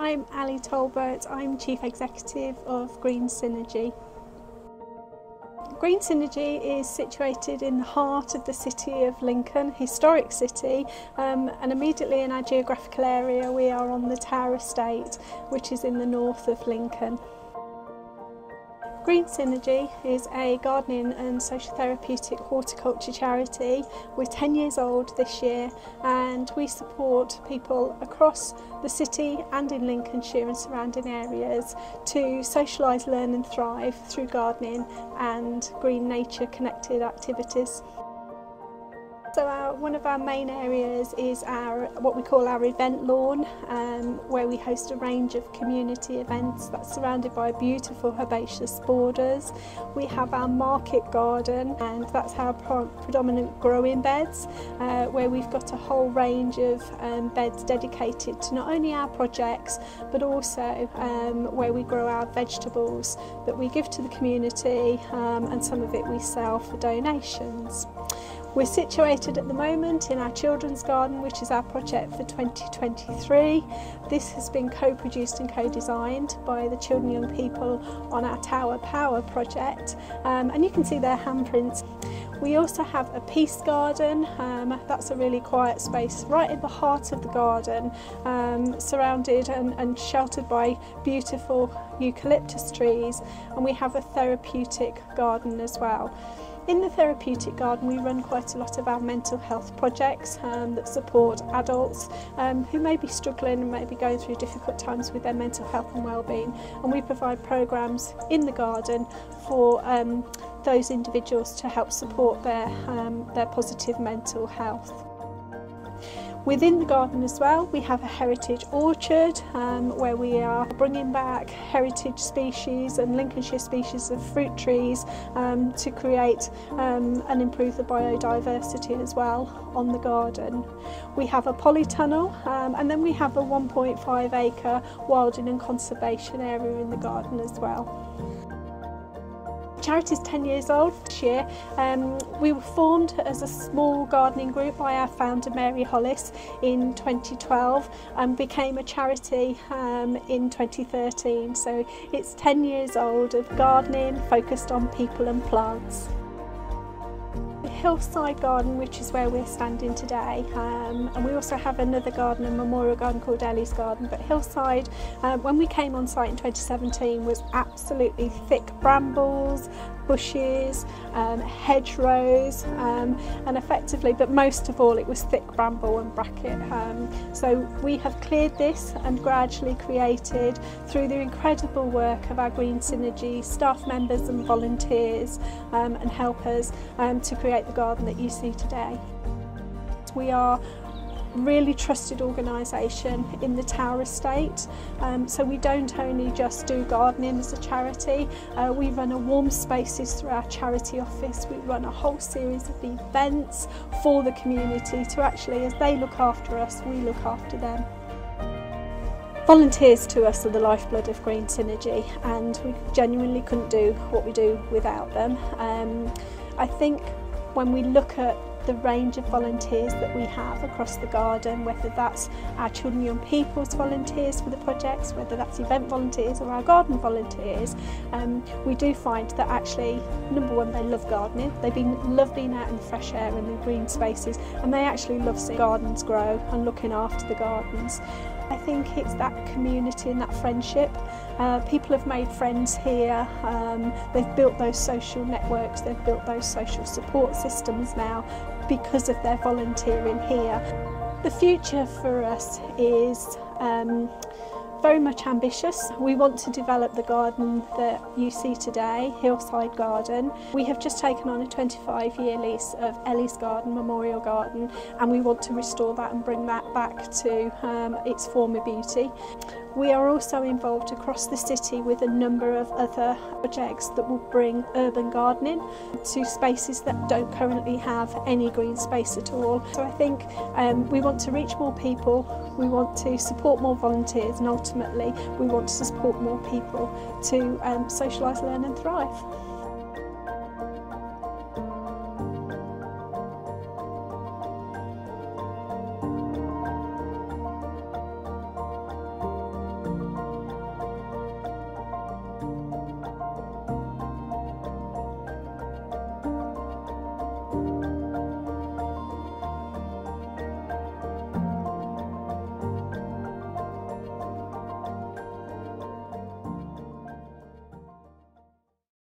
I'm Ali Tolbert. I'm Chief Executive of Green Synergy. Green Synergy is situated in the heart of the city of Lincoln, historic city, um, and immediately in our geographical area we are on the Tower Estate, which is in the north of Lincoln. Green Synergy is a gardening and social therapeutic horticulture charity. We're 10 years old this year and we support people across the city and in Lincolnshire and surrounding areas to socialise, learn and thrive through gardening and green nature connected activities. So our, one of our main areas is our what we call our event lawn, um, where we host a range of community events that's surrounded by beautiful herbaceous borders. We have our market garden, and that's our predominant growing beds, uh, where we've got a whole range of um, beds dedicated to not only our projects, but also um, where we grow our vegetables that we give to the community, um, and some of it we sell for donations. We're situated at the moment in our children's garden, which is our project for 2023. This has been co-produced and co-designed by the children young people on our Tower Power project, um, and you can see their handprints. We also have a peace garden, um, that's a really quiet space right in the heart of the garden, um, surrounded and, and sheltered by beautiful eucalyptus trees and we have a therapeutic garden as well. In the therapeutic garden we run quite a lot of our mental health projects um, that support adults um, who may be struggling and maybe going through difficult times with their mental health and well-being and we provide programs in the garden for um, those individuals to help support their, um, their positive mental health. Within the garden as well, we have a heritage orchard um, where we are bringing back heritage species and Lincolnshire species of fruit trees um, to create um, and improve the biodiversity as well on the garden. We have a polytunnel um, and then we have a 1.5 acre wilding and conservation area in the garden as well. Charity's 10 years old this year. Um, we were formed as a small gardening group by our founder Mary Hollis in 2012 and became a charity um, in 2013. So it's 10 years old of gardening focused on people and plants. Hillside Garden, which is where we're standing today, um, and we also have another garden, a memorial garden called Ellie's Garden. But Hillside, um, when we came on site in 2017, was absolutely thick brambles, bushes, um, hedgerows, um, and effectively, but most of all, it was thick bramble and bracket. Um, so we have cleared this and gradually created, through the incredible work of our Green Synergy staff members and volunteers and helpers, to create the garden that you see today. We are really trusted organisation in the Tower Estate. Um, so we don't only just do gardening as a charity, uh, we run a warm spaces through our charity office. We run a whole series of events for the community to actually, as they look after us, we look after them. Volunteers to us are the lifeblood of Green Synergy and we genuinely couldn't do what we do without them. Um, I think when we look at the range of volunteers that we have across the garden, whether that's our children and young people's volunteers for the projects, whether that's event volunteers or our garden volunteers, um, we do find that actually, number one, they love gardening, they love being out in the fresh air and the green spaces, and they actually love seeing gardens grow and looking after the gardens. I think it's that community and that friendship. Uh, people have made friends here, um, they've built those social networks, they've built those social support systems now because of their volunteering here. The future for us is um, very much ambitious. We want to develop the garden that you see today, Hillside Garden. We have just taken on a 25 year lease of Ellie's Garden, Memorial Garden, and we want to restore that and bring that back to um, its former beauty. We are also involved across the city with a number of other projects that will bring urban gardening to spaces that don't currently have any green space at all. So I think um, we want to reach more people, we want to support more volunteers and ultimately we want to support more people to um, socialise, learn and thrive.